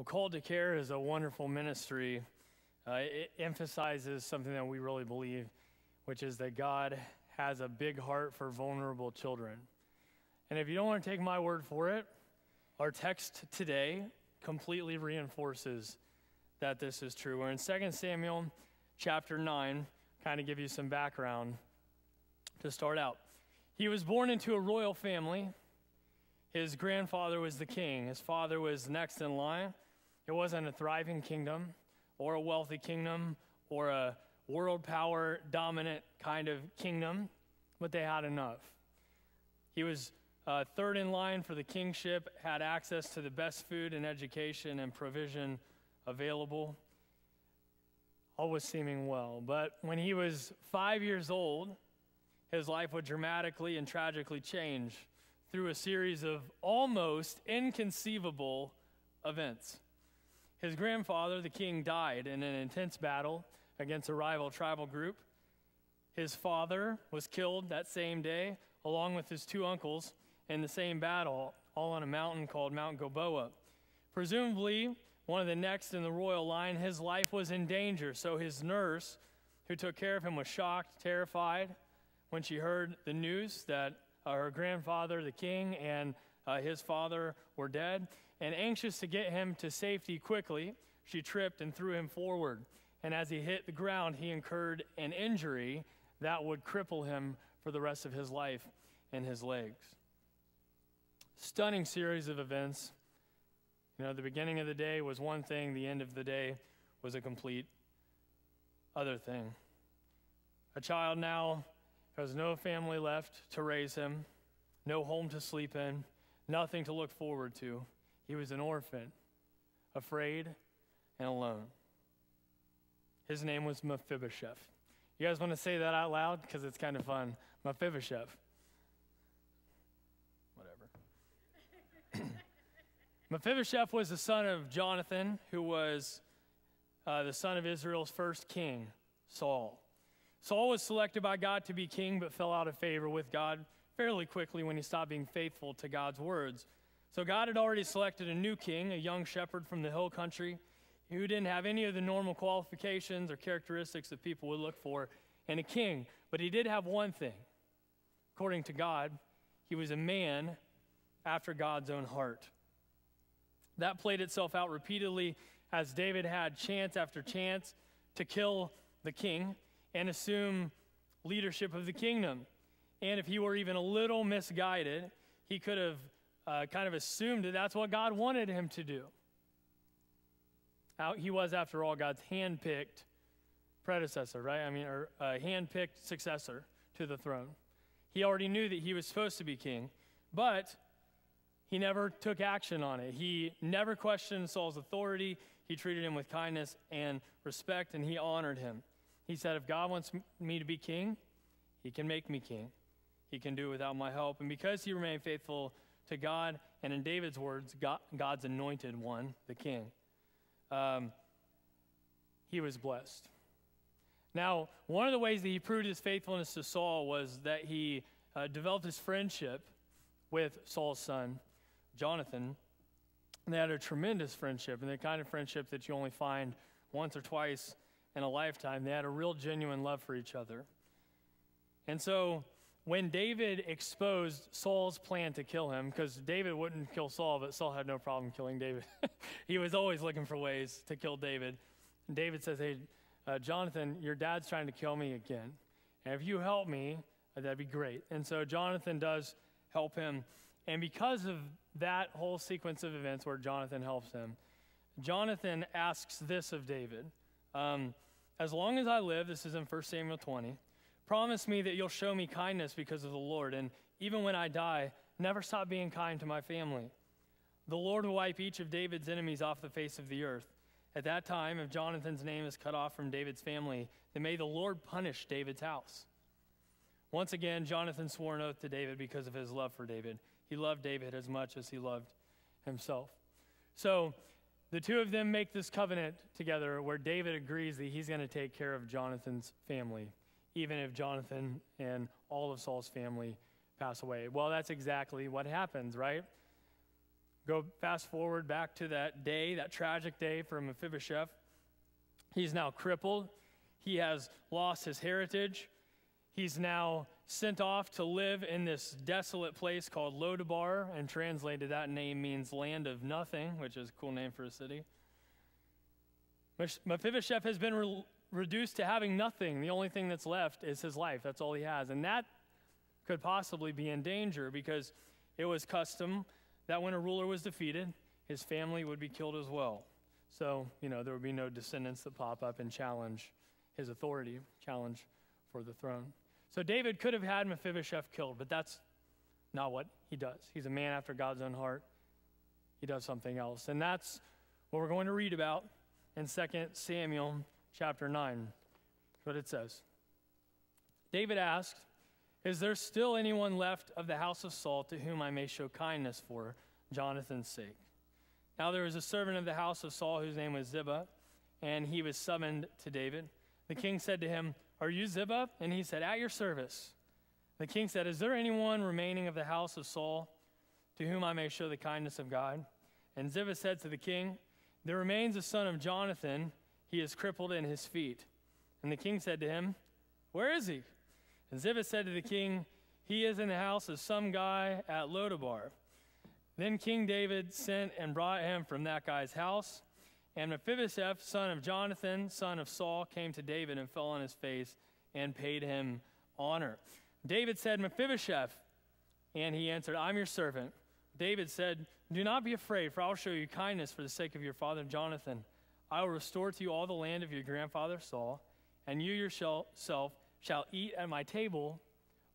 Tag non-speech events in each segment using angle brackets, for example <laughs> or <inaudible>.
Well, Called to Care is a wonderful ministry. Uh, it emphasizes something that we really believe, which is that God has a big heart for vulnerable children. And if you don't want to take my word for it, our text today completely reinforces that this is true. We're in 2 Samuel chapter 9, kind of give you some background to start out. He was born into a royal family. His grandfather was the king, his father was next in line. It wasn't a thriving kingdom or a wealthy kingdom or a world power dominant kind of kingdom, but they had enough. He was uh, third in line for the kingship, had access to the best food and education and provision available. All was seeming well. But when he was five years old, his life would dramatically and tragically change through a series of almost inconceivable events. His grandfather, the king, died in an intense battle against a rival tribal group. His father was killed that same day, along with his two uncles, in the same battle, all on a mountain called Mount Gilboa. Presumably, one of the next in the royal line, his life was in danger, so his nurse, who took care of him, was shocked, terrified when she heard the news that uh, her grandfather, the king, and uh, his father were dead and anxious to get him to safety quickly, she tripped and threw him forward. And as he hit the ground, he incurred an injury that would cripple him for the rest of his life in his legs. Stunning series of events. You know, the beginning of the day was one thing, the end of the day was a complete other thing. A child now has no family left to raise him, no home to sleep in, nothing to look forward to. He was an orphan, afraid, and alone. His name was Mephibosheth. You guys want to say that out loud? Because it's kind of fun. Mephibosheth. Whatever. <coughs> Mephibosheth was the son of Jonathan, who was uh, the son of Israel's first king, Saul. Saul was selected by God to be king, but fell out of favor with God fairly quickly when he stopped being faithful to God's words. So God had already selected a new king, a young shepherd from the hill country, who didn't have any of the normal qualifications or characteristics that people would look for in a king. But he did have one thing. According to God, he was a man after God's own heart. That played itself out repeatedly as David had chance after chance to kill the king and assume leadership of the kingdom. And if he were even a little misguided, he could have uh, kind of assumed that that's what God wanted him to do. How he was, after all, God's handpicked predecessor, right? I mean, or uh, handpicked successor to the throne. He already knew that he was supposed to be king, but he never took action on it. He never questioned Saul's authority. He treated him with kindness and respect, and he honored him. He said, If God wants me to be king, he can make me king. He can do it without my help. And because he remained faithful to God, and in David's words, God, God's anointed one, the king. Um, he was blessed. Now, one of the ways that he proved his faithfulness to Saul was that he uh, developed his friendship with Saul's son, Jonathan. And they had a tremendous friendship, and the kind of friendship that you only find once or twice in a lifetime. They had a real genuine love for each other. And so when David exposed Saul's plan to kill him, because David wouldn't kill Saul, but Saul had no problem killing David. <laughs> he was always looking for ways to kill David. And David says, Hey, uh, Jonathan, your dad's trying to kill me again. And if you help me, uh, that'd be great. And so Jonathan does help him. And because of that whole sequence of events where Jonathan helps him, Jonathan asks this of David um, As long as I live, this is in 1 Samuel 20, Promise me that you'll show me kindness because of the Lord, and even when I die, never stop being kind to my family. The Lord will wipe each of David's enemies off the face of the earth. At that time, if Jonathan's name is cut off from David's family, then may the Lord punish David's house. Once again, Jonathan swore an oath to David because of his love for David. He loved David as much as he loved himself. So the two of them make this covenant together where David agrees that he's going to take care of Jonathan's family even if Jonathan and all of Saul's family pass away. Well, that's exactly what happens, right? Go fast forward back to that day, that tragic day for Mephibosheth. He's now crippled. He has lost his heritage. He's now sent off to live in this desolate place called Lodabar, and translated that name means land of nothing, which is a cool name for a city. Mephibosheth has been reduced to having nothing. The only thing that's left is his life. That's all he has. And that could possibly be in danger because it was custom that when a ruler was defeated, his family would be killed as well. So, you know, there would be no descendants that pop up and challenge his authority, challenge for the throne. So David could have had Mephibosheth killed, but that's not what he does. He's a man after God's own heart. He does something else. And that's what we're going to read about in 2 Samuel chapter 9. what it says. David asked, Is there still anyone left of the house of Saul to whom I may show kindness for Jonathan's sake? Now there was a servant of the house of Saul whose name was Ziba, and he was summoned to David. The king said to him, Are you Ziba? And he said, At your service. The king said, Is there anyone remaining of the house of Saul to whom I may show the kindness of God? And Ziba said to the king, There remains a son of Jonathan. He is crippled in his feet. And the king said to him, Where is he? And Ziba said to the king, He is in the house of some guy at Lodabar. Then King David sent and brought him from that guy's house. And Mephibosheth, son of Jonathan, son of Saul, came to David and fell on his face and paid him honor. David said, Mephibosheth. And he answered, I'm your servant. David said, Do not be afraid, for I will show you kindness for the sake of your father Jonathan. I will restore to you all the land of your grandfather Saul, and you yourself shall eat at my table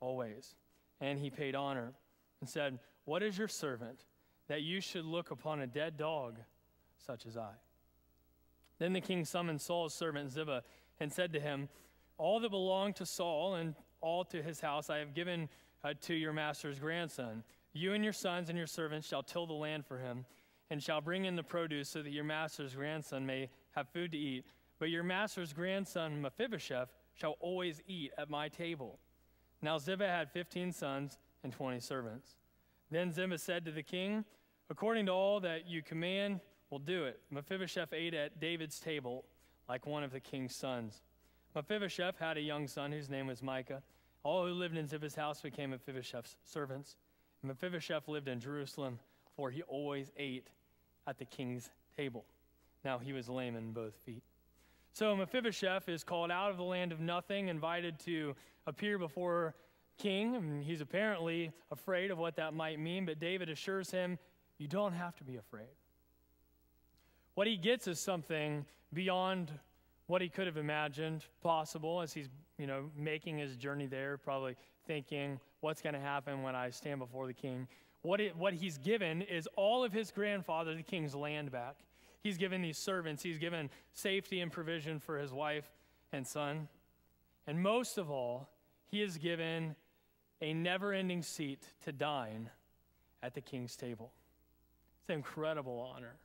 always. And he paid honor and said, What is your servant? that you should look upon a dead dog such as I. Then the king summoned Saul's servant Ziba and said to him, All that belonged to Saul and all to his house I have given uh, to your master's grandson. You and your sons and your servants shall till the land for him, and shall bring in the produce so that your master's grandson may have food to eat. But your master's grandson Mephibosheth shall always eat at my table. Now Ziba had fifteen sons and twenty servants. Then Ziba said to the king, According to all that you command, we'll do it. Mephibosheth ate at David's table like one of the king's sons. Mephibosheth had a young son whose name was Micah. All who lived in Ziba's house became Mephibosheth's servants. Mephibosheth lived in Jerusalem, for he always ate at the king's table. Now he was lame in both feet. So Mephibosheth is called out of the land of nothing, invited to appear before king. And he's apparently afraid of what that might mean, but David assures him, You don't have to be afraid. What he gets is something beyond what he could have imagined possible as he's you know making his journey there probably thinking what's going to happen when i stand before the king what, it, what he's given is all of his grandfather the king's land back he's given these servants he's given safety and provision for his wife and son and most of all he has given a never ending seat to dine at the king's table. It's an incredible honor.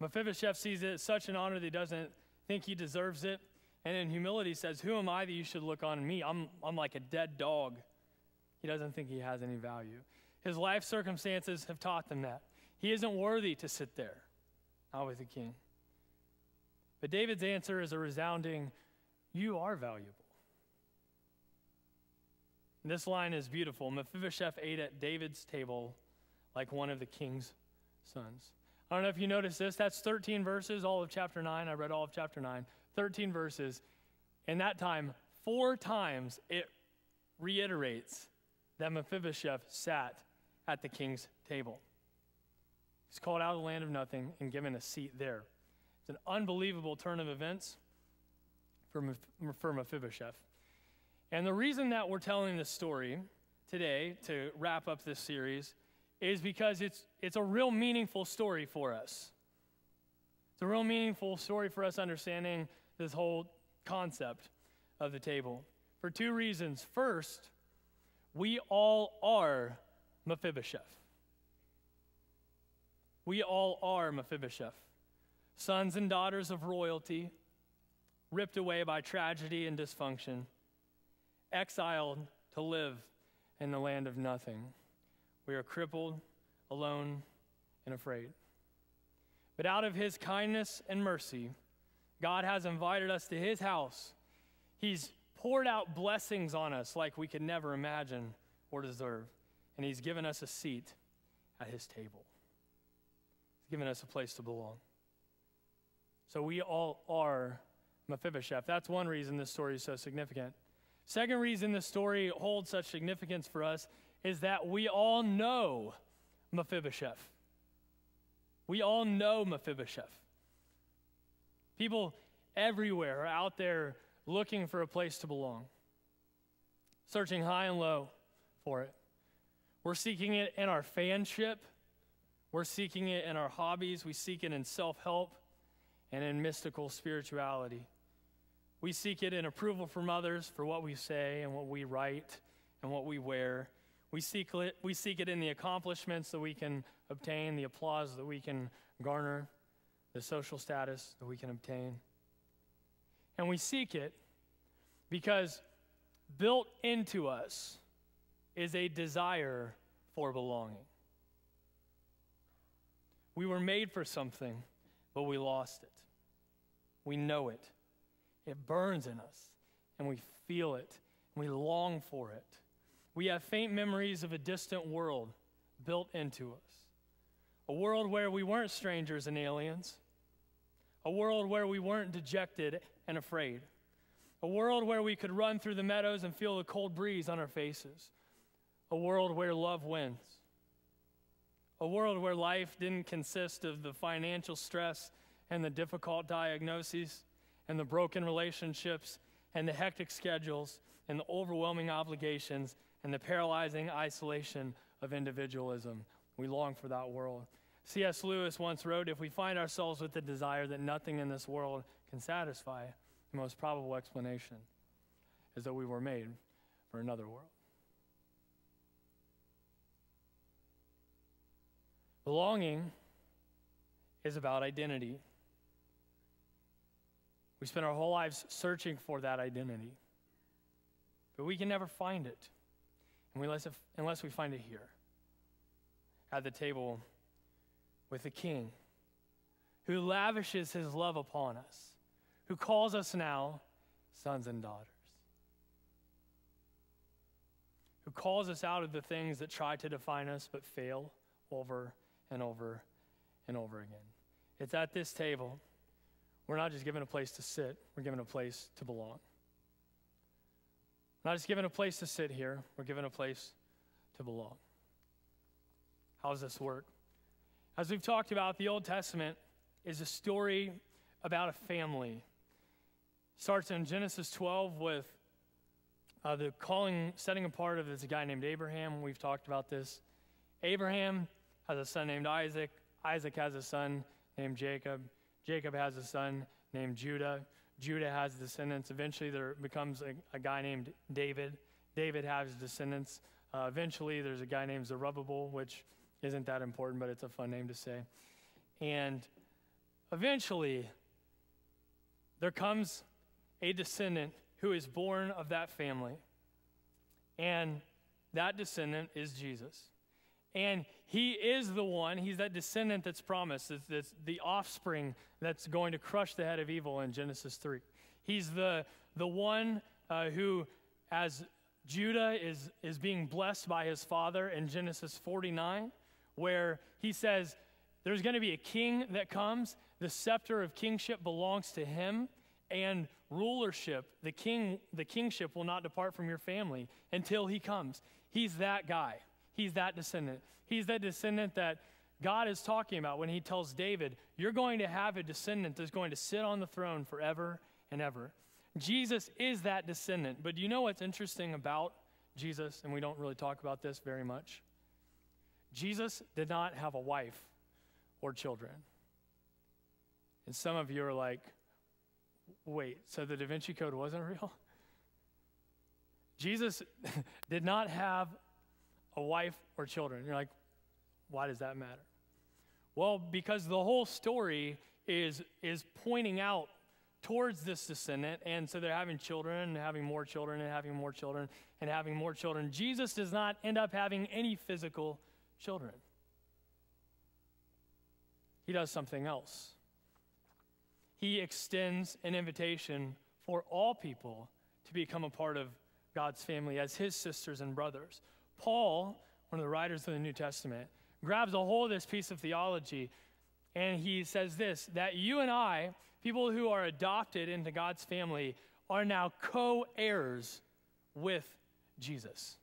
Mephibosheth sees it as such an honor that he doesn't think he deserves it. And in humility says, Who am I that you should look on me? I'm, I'm like a dead dog. He doesn't think he has any value. His life circumstances have taught them that. He isn't worthy to sit there, not with the king. But David's answer is a resounding, You are valuable. This line is beautiful. Mephibosheth ate at David's table like one of the king's sons. I don't know if you noticed this. That's 13 verses, all of chapter 9. I read all of chapter 9. 13 verses. In that time, four times it reiterates that Mephibosheth sat at the king's table. He's called out of the land of nothing and given a seat there. It's an unbelievable turn of events for, for Mephibosheth. And the reason that we're telling this story today to wrap up this series is because it's, it's a real meaningful story for us. It's a real meaningful story for us understanding this whole concept of the table for two reasons. First, we all are Mephibosheth. We all are Mephibosheth, sons and daughters of royalty, ripped away by tragedy and dysfunction exiled to live in the land of nothing. We are crippled, alone, and afraid. But out of his kindness and mercy, God has invited us to his house. He's poured out blessings on us like we could never imagine or deserve. And he's given us a seat at his table. He's given us a place to belong. So we all are Mephibosheth. That's one reason this story is so significant. Second reason this story holds such significance for us is that we all know Mephibosheth. We all know Mephibosheth. People everywhere are out there looking for a place to belong, searching high and low for it. We're seeking it in our fanship, we're seeking it in our hobbies, we seek it in self help and in mystical spirituality. We seek it in approval from others for what we say and what we write and what we wear. We seek it, we seek it in the accomplishments that we can obtain, the applause that we can garner, the social status that we can obtain. And we seek it because built into us is a desire for belonging. We were made for something, but we lost it. We know it. It burns in us, and we feel it, we long for it. We have faint memories of a distant world built into us. A world where we weren't strangers and aliens. A world where we weren't dejected and afraid. A world where we could run through the meadows and feel the cold breeze on our faces. A world where love wins. A world where life didn't consist of the financial stress and the difficult diagnoses and the broken relationships and the hectic schedules and the overwhelming obligations and the paralyzing isolation of individualism. We long for that world. C.S. Lewis once wrote If we find ourselves with the desire that nothing in this world can satisfy, the most probable explanation is that we were made for another world. Belonging is about identity. We spend our whole lives searching for that identity, but we can never find it unless, we find it here at the table with the King who lavishes his love upon us, who calls us now sons and daughters, who calls us out of the things that try to define us but fail over and over and over again. It's at this table we're not just given a place to sit, we're given a place to belong. We're not just given a place to sit here, we're given a place to belong. How does this work? As we've talked about, the Old Testament is a story about a family. Starts in Genesis 12 with uh, the calling, setting apart of this guy named Abraham. We've talked about this. Abraham has a son named Isaac. Isaac has a son named Jacob. Jacob has a son named Judah. Judah has descendants. Eventually, there becomes a, a guy named David. David has descendants. Uh, eventually, there's a guy named Zerubbabel, which isn't that important, but it's a fun name to say. And eventually, there comes a descendant who is born of that family. And that descendant is Jesus. And he is the one, he's that descendant that's promised, it's, it's the offspring that's going to crush the head of evil in Genesis 3. He's the, the one uh, who, as Judah is, is being blessed by his father in Genesis 49, where he says, There's going to be a king that comes, the scepter of kingship belongs to him, and rulership, the king, the kingship will not depart from your family until he comes. He's that guy. He's that descendant. He's that descendant that God is talking about when he tells David, You're going to have a descendant that's going to sit on the throne forever and ever. Jesus is that descendant. But do you know what's interesting about Jesus? And we don't really talk about this very much. Jesus did not have a wife or children. And some of you are like, wait, so the Da Vinci Code wasn't real? Jesus <laughs> did not have a wife or children. You're like, why does that matter? Well, because the whole story is, is pointing out towards this descendant. And so they're having children and having more children and having more children and having more children. Jesus does not end up having any physical children. he does something else. He extends an invitation for all people to become a part of God's family as his sisters and brothers. Paul, one of the writers of the New Testament, grabs a hold of this piece of theology and he says this that you and I, people who are adopted into God's family, are now co heirs with Jesus.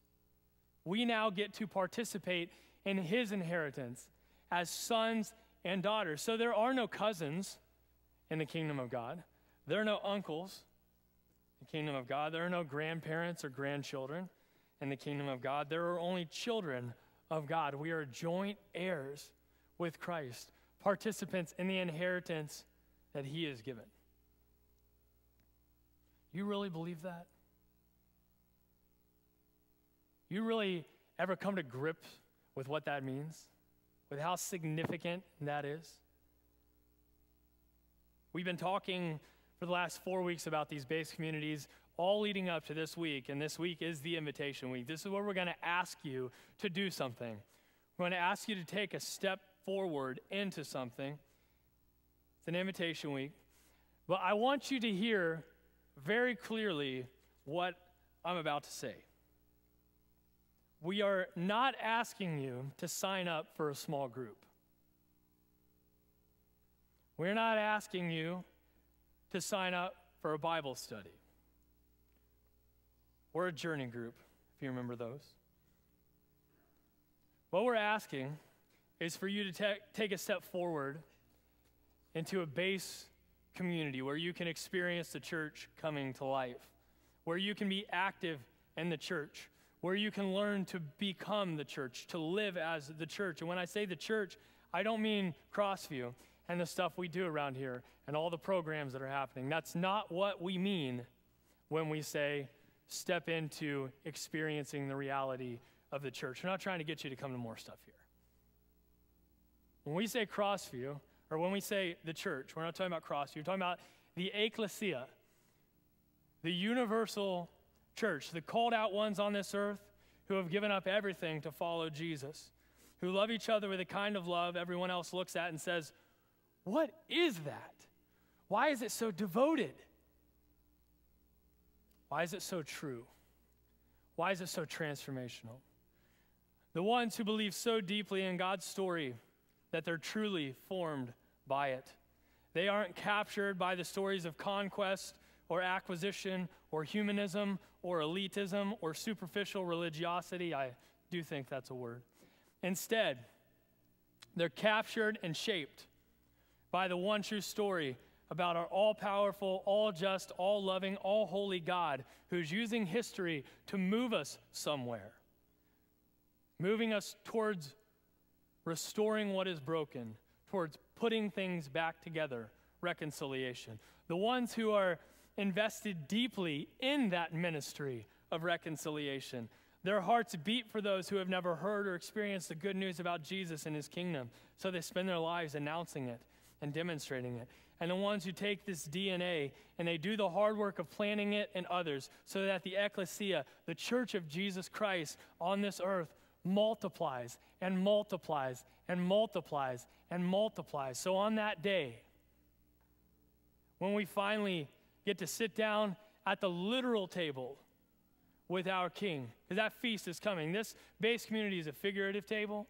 We now get to participate in his inheritance as sons and daughters. So there are no cousins in the kingdom of God, there are no uncles in the kingdom of God, there are no grandparents or grandchildren in the kingdom of God. There are only children of God. We are joint heirs with Christ, participants in the inheritance that he has given. You really believe that? You really ever come to grips with what that means? With how significant that is? We've been talking for the last four weeks about these base communities, all leading up to this week, and this week is the invitation week. This is where we're going to ask you to do something. We're going to ask you to take a step forward into something. It's an invitation week. But I want you to hear very clearly what I'm about to say. We are not asking you to sign up for a small group. We're not asking you to sign up for a Bible study or a journey group, if you remember those. What we're asking is for you to te- take a step forward into a base community where you can experience the church coming to life, where you can be active in the church, where you can learn to become the church, to live as the church. And when I say the church, I don't mean Crossview and the stuff we do around here and all the programs that are happening. That's not what we mean when we say step into experiencing the reality of the church. We're not trying to get you to come to more stuff here. When we say Crossview, or when we say the church, we're not talking about Crossview, we're talking about the ecclesia, the universal church, the called out ones on this earth who have given up everything to follow Jesus, who love each other with a kind of love everyone else looks at and says, What is that? Why is it so devoted? Why is it so true? Why is it so transformational? The ones who believe so deeply in God's story that they're truly formed by it. They aren't captured by the stories of conquest or acquisition or humanism or elitism or superficial religiosity. I do think that's a word. Instead, they're captured and shaped by the one true story about our all powerful, all just, all loving, all holy God who's using history to move us somewhere, moving us towards restoring what is broken, towards putting things back together, reconciliation. The ones who are invested deeply in that ministry of reconciliation. Their hearts beat for those who have never heard or experienced the good news about Jesus and his kingdom, so they spend their lives announcing it and demonstrating it. And the ones who take this DNA and they do the hard work of planting it in others, so that the ecclesia, the church of Jesus Christ on this earth, multiplies and multiplies and multiplies and multiplies. So on that day, when we finally get to sit down at the literal table with our king, because that feast is coming. This base community is a figurative table.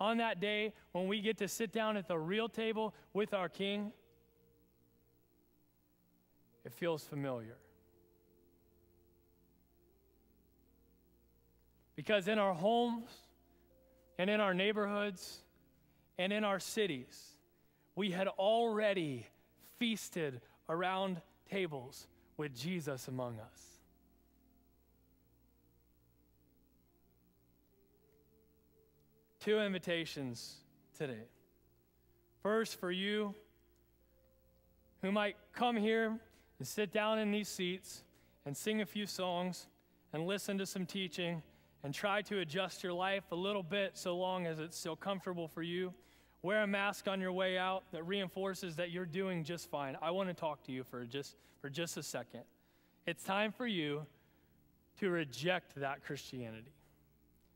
On that day, when we get to sit down at the real table with our king, it feels familiar. Because in our homes and in our neighborhoods and in our cities, we had already feasted around tables with Jesus among us. Two invitations today. First, for you who might come here and sit down in these seats and sing a few songs and listen to some teaching and try to adjust your life a little bit so long as it's still comfortable for you. Wear a mask on your way out that reinforces that you're doing just fine. I want to talk to you for just, for just a second. It's time for you to reject that Christianity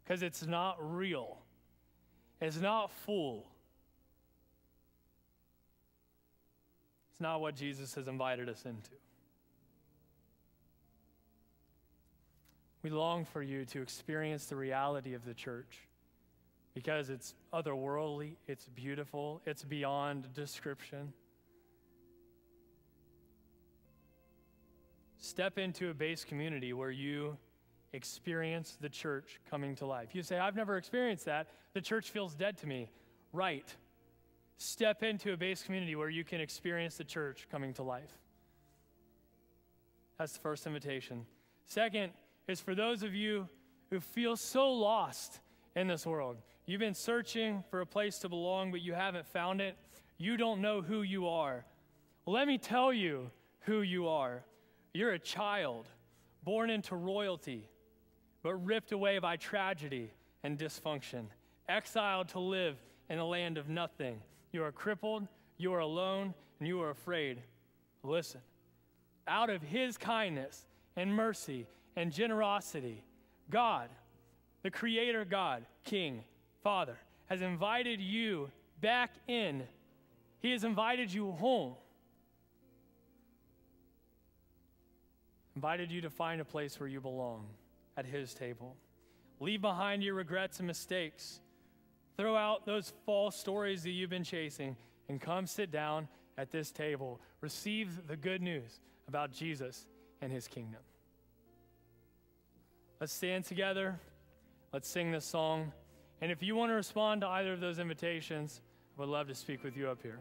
because it's not real, it's not full. It's not what Jesus has invited us into. We long for you to experience the reality of the church because it's otherworldly, it's beautiful, it's beyond description. Step into a base community where you experience the church coming to life. You say, I've never experienced that. The church feels dead to me. Right. Step into a base community where you can experience the church coming to life. That's the first invitation. Second is for those of you who feel so lost in this world. You've been searching for a place to belong, but you haven't found it. You don't know who you are. Let me tell you who you are. You're a child born into royalty, but ripped away by tragedy and dysfunction, exiled to live in a land of nothing. You are crippled, you are alone, and you are afraid. Listen, out of His kindness and mercy and generosity, God, the Creator God, King, Father, has invited you back in. He has invited you home. Invited you to find a place where you belong at His table. Leave behind your regrets and mistakes. Throw out those false stories that you've been chasing and come sit down at this table. Receive the good news about Jesus and His kingdom. Let's stand together. Let's sing this song. And if you want to respond to either of those invitations, I would love to speak with you up here.